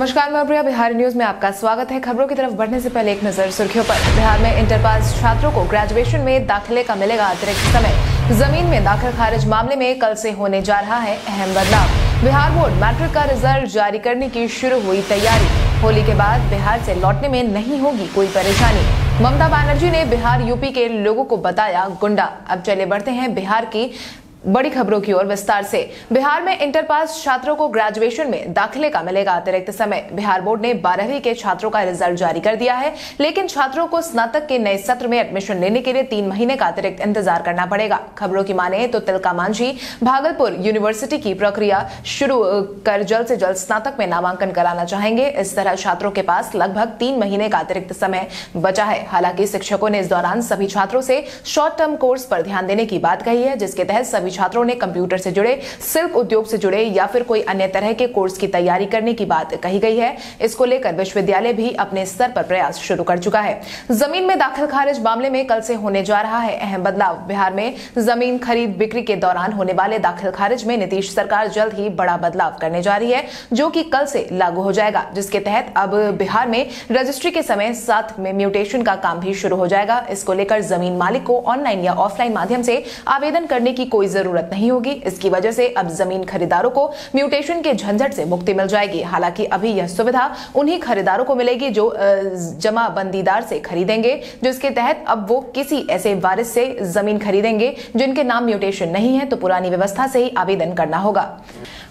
नमस्कार, मैं प्रिया बिहार न्यूज़ में आपका स्वागत है। खबरों की तरफ़ बढ़ने से पहले एक नज़र सुर्खियों पर। बिहार में इंटर पास छात्रों को ग्रेजुएशन में दाखिले का मिलेगा अतिरिक्त समय। ज़मीन में दाखिल खारिज मामले में कल से होने जा रहा है अहम बदलाव। बिहार बोर्ड मैट्रिक का रिज़ल्ट जारी करने की शुरू हुई तैयारी। होली के बाद बिहार से लौटने में नहीं होगी कोई परेशानी। ममता बनर्जी ने बिहार यूपी के लोगों को बताया गुंडा। अब चले बढ़ते हैं बिहार की बड़ी खबरों की ओर विस्तार से। बिहार में इंटर पास छात्रों को ग्रेजुएशन में दाखिले का मिलेगा अतिरिक्त समय। बिहार बोर्ड ने बारहवीं के छात्रों का रिज़ल्ट जारी कर दिया है, लेकिन छात्रों को स्नातक के नए सत्र में एडमिशन लेने के लिए तीन महीने का अतिरिक्त इंतज़ार करना पड़ेगा। खबरों की माने तो तिलका मांझी, भागलपुर यूनिवर्सिटी की प्रक्रिया शुरू कर जल्द से जल्द स्नातक में नामांकन कराना चाहेंगे। इस तरह छात्रों के पास लगभग तीन महीने का अतिरिक्त समय बचा है। हालाँकि शिक्षकों ने इस दौरान सभी छात्रों से शॉर्ट टर्म कोर्स पर ध्यान देने की बात कही है, जिसके तहत सभी सभी छात्रों ने कंप्यूटर से जुड़े, सिल्क उद्योग से जुड़े या फिर कोई अन्य तरह के कोर्स की तैयारी करने की बात कही गई है। इसको लेकर विश्वविद्यालय भी अपने स्तर पर प्रयास शुरू कर चुका है। ज़मीन में दाखिल खारिज मामले में कल से होने जा रहा है अहम बदलाव। बिहार में ज़मीन खरीद बिक्री के दौरान होने वाले दाखिल खारिज में नीतीश सरकार जल्द ही बड़ा बदलाव करने जा रही है, जो कि कल से लागू हो जाएगा, जिसके तहत अब बिहार में रजिस्ट्री के समय साथ में म्यूटेशन का काम भी शुरू हो जाएगा। इसको लेकर ज़मीन मालिक को ऑनलाइन या ऑफलाइन माध्यम से आवेदन करने की कोई ज़रूरत नहीं होगी। इसकी वजह से अब ज़मीन खरीदारों को म्यूटेशन के झंझट से मुक्ति मिल जाएगी। हालाँकि अभी यह सुविधा उन्हीं खरीदारों को मिलेगी जो जमा बंदीदार से खरीदेंगे, जिसके तहत अब वो किसी ऐसे वारिस से ज़मीन खरीदेंगे जिनके नाम म्यूटेशन नहीं है तो पुरानी व्यवस्था से ही आवेदन करना होगा।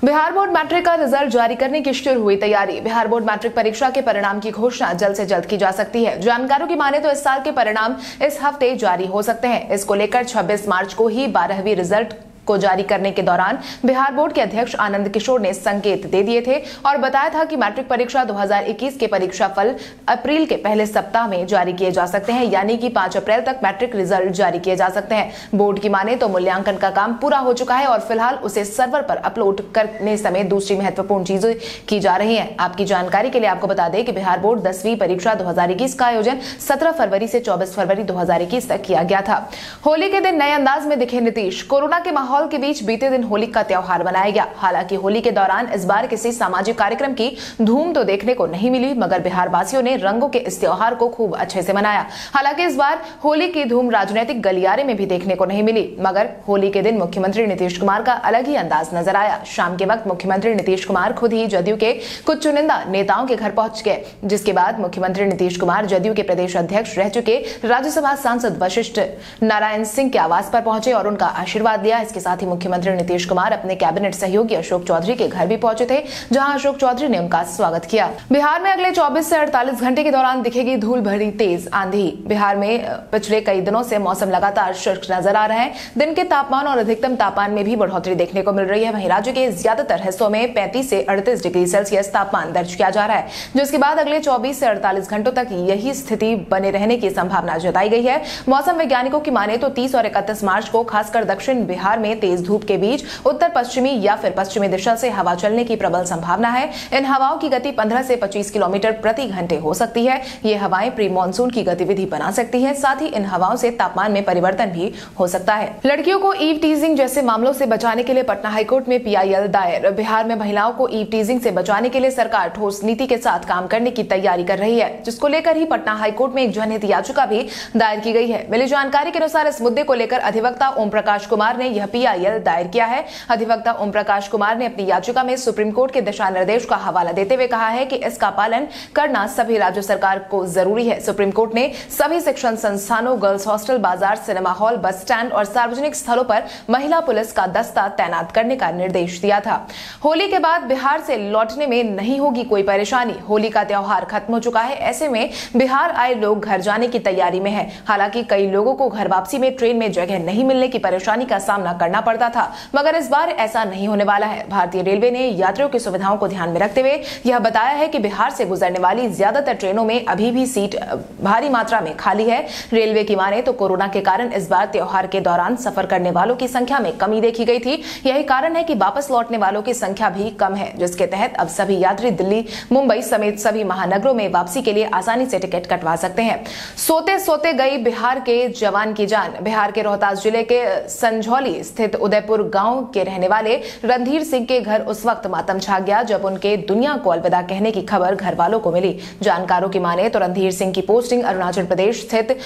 बिहार बोर्ड मैट्रिक का रिज़ल्ट जारी करने की शुरू हुई तैयारी। बिहार बोर्ड मैट्रिक परीक्षा के परिणाम की घोषणा जल्द से जल्द की जा सकती है। जानकारों की माने तो इस साल के परिणाम इस हफ़्ते जारी हो सकते हैं। इसको लेकर 26 मार्च को ही बारहवीं रिज़ल्ट को जारी करने के दौरान बिहार बोर्ड के अध्यक्ष आनंद किशोर ने संकेत दे दिए थे और बताया था कि मैट्रिक परीक्षा 2021 के परीक्षा फल अप्रैल के पहले सप्ताह में जारी किए जा सकते हैं, यानी कि 5 अप्रैल तक मैट्रिक रिज़ल्ट जारी किए जा सकते हैं। बोर्ड की माने तो मूल्यांकन का काम पूरा हो चुका है और फ़िलहाल उसे सर्वर पर अपलोड करने समय दूसरी महत्वपूर्ण चीज़ें की जा रही है। आपकी जानकारी के लिए आपको बता दें कि बिहार बोर्ड दसवीं परीक्षा दो हज़ार इक्कीस का आयोजन सत्रह फरवरी से चौबीस फरवरी दो हज़ार इक्कीस तक किया गया था। होली के दिन नए अंदाज में दिखे नीतीश। कोरोना के माहौल माहौल के बीच बीते दिन होली का त्यौहार मनाया गया। हालाँकि होली के दौरान इस बार किसी सामाजिक कार्यक्रम की धूम तो देखने को नहीं मिली, मगर बिहार वासियों ने रंगों के इस त्यौहार को खूब अच्छे से मनाया। हालाँकि इस बार होली की धूम राजनीतिक गलियारे में भी देखने को नहीं मिली, मगर होली के दिन मुख्यमंत्री नीतीश कुमार का अलग ही अंदाज नज़र आया। शाम के वक्त मुख्यमंत्री नीतीश कुमार खुद ही जदयू के कुछ चुनिंदा नेताओं के घर पहुँच गए, जिसके बाद मुख्यमंत्री नीतीश कुमार जदयू के प्रदेश अध्यक्ष रह चुके राज्यसभा सांसद वशिष्ठ नारायण सिंह के आवास पर पहुँचे और उनका आशीर्वाद लिया। इसके साथ ही मुख्यमंत्री नीतीश कुमार अपने कैबिनेट सहयोगी अशोक चौधरी के घर भी पहुँचे थे, जहाँ अशोक चौधरी ने उनका स्वागत किया। बिहार में अगले 24 से 48 घंटे के दौरान दिखेगी धूल भरी तेज आंधी। बिहार में पिछले कई दिनों से मौसम लगातार शुष्क नज़र आ रहा है। दिन के तापमान और अधिकतम तापमान में भी बढ़ोतरी देखने को मिल रही है। वहीं राज्य के ज़्यादातर हिस्सों में पैंतीस से अड़तीस डिग्री सेल्सियस तापमान दर्ज किया जा रहा है, जिसके बाद अगले चौबीस से अड़तालीस घंटों तक यही स्थिति बने रहने की संभावना जताई गई है। मौसम वैज्ञानिकों की माने तो तीस और इकतीस मार्च को खासकर दक्षिण बिहार में तेज धूप के बीच उत्तर पश्चिमी या फिर पश्चिमी दिशा से हवा चलने की प्रबल संभावना है। इन हवाओं की गति 15 से 25 किलोमीटर प्रति घंटे हो सकती है। ये हवाएँ प्री मानसून की गतिविधि बना सकती है। साथ ही इन हवाओं से तापमान में परिवर्तन भी हो सकता है। लड़कियों को ईव टीजिंग जैसे मामलों से बचाने के लिए पटना हाईकोर्ट में पीआईएल दायर। बिहार में महिलाओं को ईव टीजिंग से बचाने के लिए सरकार ठोस नीति के साथ काम करने की तैयारी कर रही है, जिसको लेकर ही पटना हाईकोर्ट में एक जनहित याचिका भी दायर की गई है। मिली जानकारी के अनुसार इस मुद्दे को लेकर अधिवक्ता ओम प्रकाश कुमार ने यह पीआईएल दायर किया है। अधिवक्ता ओम प्रकाश कुमार ने अपनी याचिका में सुप्रीम कोर्ट के दिशा निर्देश का हवाला देते हुए कहा है कि इसका पालन करना सभी राज्य सरकार को ज़रूरी है। सुप्रीम कोर्ट ने सभी शिक्षण संस्थानों, गर्ल्स हॉस्टल, बाज़ार, सिनेमा हॉल, बस स्टैंड और सार्वजनिक स्थलों पर महिला पुलिस का दस्ता तैनात करने का निर्देश दिया था। होली के बाद बिहार से लौटने में नहीं होगी कोई परेशानी। होली का त्योहार खत्म हो चुका है। ऐसे में बिहार आए लोग घर जाने की तैयारी में है। हालाँकि कई लोगों को घर वापसी में ट्रेन में जगह नहीं मिलने की परेशानी का सामना करना पड़ता था, मगर इस बार ऐसा नहीं होने वाला है। भारतीय रेलवे ने यात्रियों की सुविधाओं को ध्यान में रखते हुए यह बताया है कि बिहार से गुजरने वाली ज़्यादातर ट्रेनों में अभी भी सीट भारी मात्रा में खाली है। रेलवे की माने तो कोरोना के कारण इस बार त्योहार के दौरान सफ़र करने वालों की संख्या में कमी देखी गई थी। यही कारण है कि वापस लौटने वालों की संख्या भी कम है, जिसके तहत अब सभी यात्री दिल्ली, मुंबई समेत सभी महानगरों में वापसी के लिए आसानी से टिकट कटवा सकते हैं। सोते सोते गई बिहार के जवान की जान। बिहार के रोहतास ज़िले के संझौली स्थित उदयपुर गाँव के रहने वाले रणधीर सिंह के घर उस वक्त मातम छा गया, जब उनके दुनिया को अलविदा कहने की खबर घर वालों को मिली। जानकारों की माने तो रणधीर सिंह की पोस्टिंग अरुणाचल प्रदेश स्थित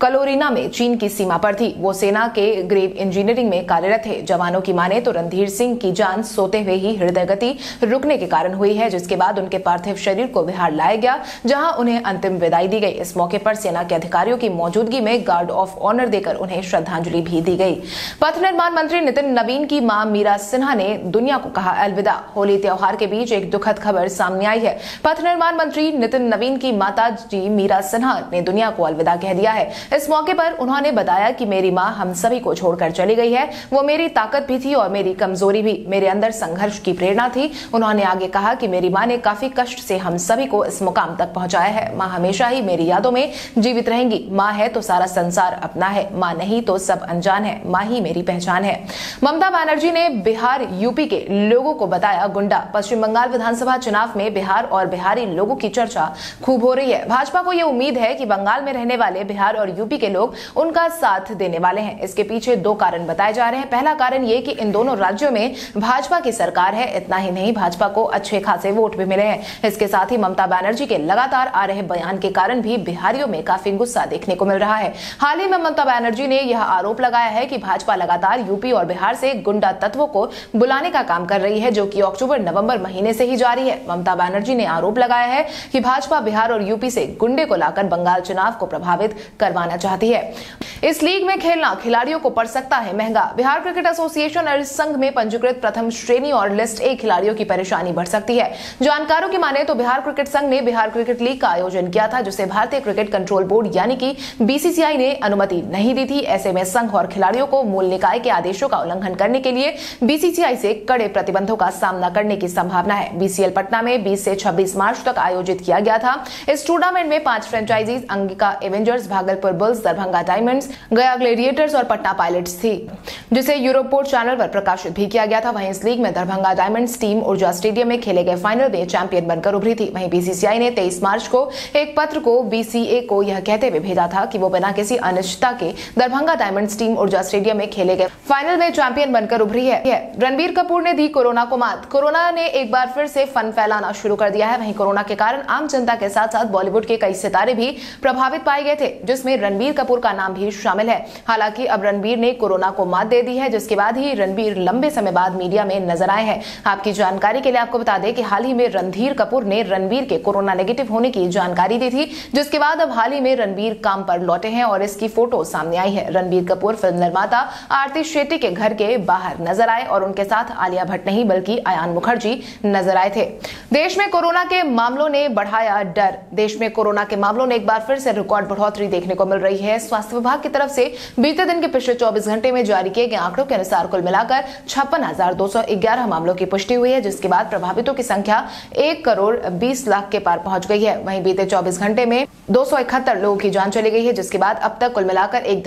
कलोरिना में चीन की सीमा पर थी। वो सेना के ग्रेव इंजीनियरिंग में कार्यरत थे। जवानों की माने तो रणधीर सिंह की जान सोते हुए ही हृदय गति रुकने के कारण हुई है, जिसके बाद उनके पार्थिव शरीर को बिहार लाया गया, जहाँ उन्हें अंतिम विदाई दी गई। इस मौके पर सेना के अधिकारियों की मौजूदगी में गार्ड ऑफ़ ऑनर देकर उन्हें श्रद्धांजलि भी दी गई। पथ निर्माण मंत्री नितिन नवीन की माँ मीरा सिन्हा ने दुनिया को कहा, अलविदा। होली त्योहार के बीच एक दुखद खबर सामने आई है। पथ निर्माण मंत्री नितिन नवीन की माता जी मीरा सिन्हा ने दुनिया को अलविदा कह दिया है। इस मौके पर उन्होंने बताया कि मेरी माँ हम सभी को छोड़कर चली गई है। वो मेरी ताकत भी थी और मेरी कमज़ोरी भी। मेरे अंदर संघर्ष की प्रेरणा थी। उन्होंने आगे कहा कि मेरी माँ ने काफ़ी कष्ट से हम सभी को इस मुकाम तक पहुँचाया है। माँ हमेशा ही मेरी यादों में जीवित रहेंगी। माँ है तो सारा संसार अपना है। माँ नहीं तो सब अनजान है। माँ ही मेरी पहचान है। ममता बनर्जी ने बिहार, यूपी के लोगों को बताया, गुंडा, पश्चिम बंगाल विधानसभा चुनाव में बिहार और बिहारी लोगों की चर्चा खूब हो रही है। भाजपा को यह उम्मीद है कि बंगाल में रहने वाले बिहार और यूपी के लोग उनका साथ देने वाले हैं। इसके पीछे दो कारण बताए जा रहे हैं। पहला कारण ये कि इन दोनों राज्यों में भाजपा की सरकार है, इतना ही नहीं, भाजपा को अच्छे खासे वोट भी मिले हैं। इसके साथ ही ममता बनर्जी के लगातार आ रहे बयान के कारण भी बिहारियों में काफ़ी गुस्सा देखने को मिल रहा है। हाल ही में ममता बनर्जी ने यह आरोप लगाया है कि भाजपा लगातार यूपी और बिहार से गुंडा तत्वों को बुलाने का काम कर रही है, जो कि अक्टूबर, नवंबर महीने से ही जारी है। ममता बनर्जी ने आरोप लगाया है कि भाजपा, बिहार और यूपी से गुंडे को लाकर बंगाल चुनाव को प्रभावित करवाना चाहती है। इस लीग में खेलना खिलाड़ियों को पड़ सकता है महँगा। बिहार क्रिकेट एसोसिएशन और इस संघ में पंजीकृत प्रथम श्रेणी और लिस्ट ए खिलाड़ियों की परेशानी बढ़ सकती है। जानकारों की माने तो बिहार क्रिकेट संघ ने बिहार क्रिकेट लीग का आयोजन किया था, जिसे भारतीय क्रिकेट कंट्रोल बोर्ड यानी कि बीसीसीआई ने अनुमति नहीं दी थी। ऐसे में संघ और खिलाड़ियों को मूल निकाय के आदेशों का उल्लंघन करने के लिए बीसीसीआई से कड़े प्रतिबंधों का सामना करने की संभावना है। बीसीएल पटना में 20 से 26 मार्च तक आयोजित किया गया था। इस टूर्नामेंट में पाँच franchisees, Angika Avengers, Bhagalpur Bulls Darbhanga Diamonds Gaya Gladiators और पटना पायलट्स थी, जिसे यूरोपोर्ट चैनल पर प्रकाशित भी किया गया था। वहीं इस लीग में Darbhanga Diamonds team Urja stadium में खेले गए फाइनल में चैंपियन बनकर उभरी थी। वहीं बीसीसीआई ने 23 मार्च को एक पत्र को बीसीए को यह कहते हुए भेजा था कि वो बिना किसी अनिश्चितता के Darbhanga Diamonds team Urja stadium में खेले गए फाइनल में चैंपियन बनकर उभरी है। रणबीर कपूर ने दी कोरोना को मात। कोरोना ने एक बार फिर से फन फैलाना शुरू कर दिया है। वहीं कोरोना के कारण आम जनता के साथ साथ बॉलीवुड के कई सितारे भी प्रभावित पाए गए थे, जिसमें रणबीर कपूर का नाम भी शामिल है। हालाँकि अब रणबीर ने कोरोना को मात दे दी है, जिसके बाद ही रणबीर लंबे समय बाद मीडिया में नज़र आए हैं। आपकी जानकारी के लिए आपको बता दें कि हाल ही में रणधीर कपूर ने रणबीर के कोरोना नेगेटिव होने की जानकारी दी थी, जिसके बाद अब हाल ही में रणबीर काम पर लौटे हैं और इसकी फ़ोटो सामने आई है। रणबीर कपूर फ़िल्म निर्माता आरती शेट्टी के घर के बाहर नज़र आए और उनके साथ आलिया भट्ट नहीं, बल्कि अयान मुखर्जी नज़र आए थे। देश में कोरोना के मामलों ने बढ़ाया डर। देश में कोरोना के मामलों ने एक बार फिर से रिकॉर्ड बढ़ोतरी देखने को मिल रही है। स्वास्थ्य विभाग की तरफ़ से बीते दिन के पिछले 24 घंटे में जारी किए गए आंकड़ों के अनुसार कुल मिलाकर छप्पन मामलों की पुष्टि हुई है, जिसके बाद प्रभावितों की संख्या एक करोड़ बीस लाख के पार पहुँच गई है। वहीं बीते 24 घंटे में दो लोगों की जान चली गई है, जिसके बाद अब तक कुल मिलाकर एक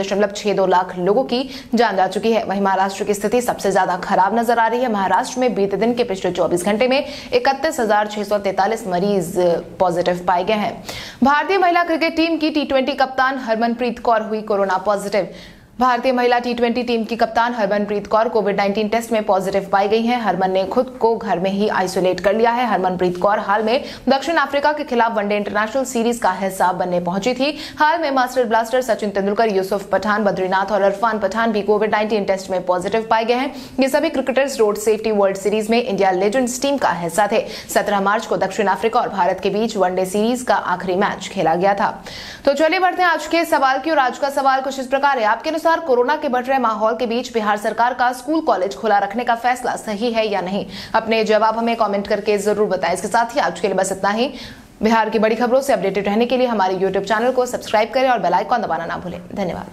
लाख लोगों की जान जा चुकी है। वहीं महाराष्ट्र की स्थिति सबसे ज़्यादा खराब नज़र आ रही है। महाराष्ट्र में बीते दिन के पिछले 24 घंटे में इकतीस मरीज़ पॉजिटिव पाए गए हैं। भारतीय महिला क्रिकेट टीम की टी कप्तान हरमनप्रीत कौर हुई कोरोना पॉजिटिव भारतीय महिला टी टीम की कप्तान हरमनप्रीत कौर कोविड 19 टेस्ट में पॉजिटिव पाई गई हैं। हरमन ने खुद को घर में ही आइसोलेट कर लिया है। हरमनप्रीत कौर हाल में दक्षिण अफ्रीका के खिलाफ वनडे इंटरनेशनल सीरीज़ का हिस्सा बनने पहुँची थी। हाल में मास्टर ब्लास्टर सचिन तेंदुलकर, यूसुफ पठान, बद्रीनाथ और इरफान पठान भी कोविड नाइन्टीन टेस्ट में पॉजिटिव पाए गए हैं। ये सभी cricketers road safety world series में इंडिया लेजेंड्स टीम का हिस्सा थे। सत्रह मार्च को दक्षिण अफ्रीका और भारत के बीच वनडे सीरीज़ का आखिरी मैच खेला गया था। तो चलिए बढ़ते हैं आज के सवाल की और आज का सवाल कुछ इस प्रकार है। आपके अनुसार अनुसार कोरोना के बढ़ रहे माहौल के बीच बिहार सरकार का स्कूल कॉलेज खुला रखने का फैसला सही है या नहीं? अपने जवाब हमें कॉमेंट करके ज़रूर बताएँ। इसके साथ ही आज के लिए बस इतना ही। बिहार की बड़ी खबरों से अपडेटेड रहने के लिए हमारे यूट्यूब चैनल को सब्सक्राइब करें और बेलाइकॉन दबाना ना भूलें। धन्यवाद।